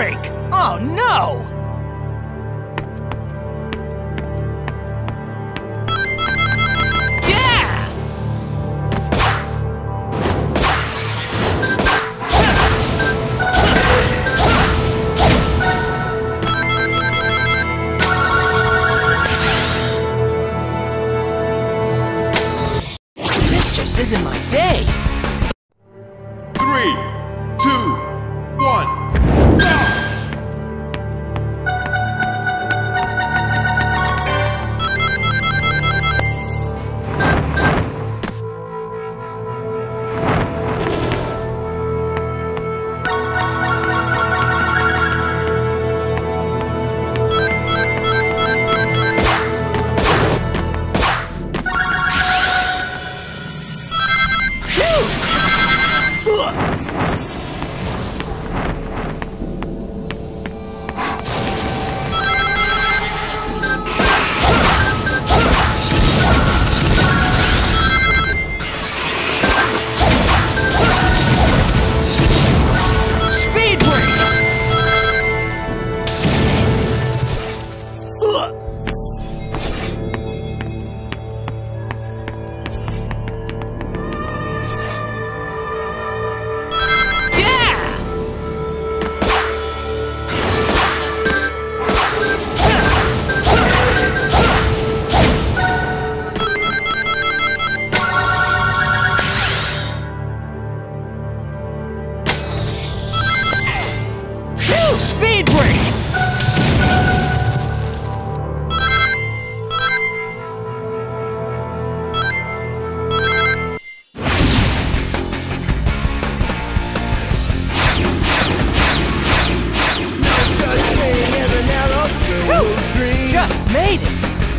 break! Oh no! Yeah! This just isn't my day. Three, two, Speed break! Just made it!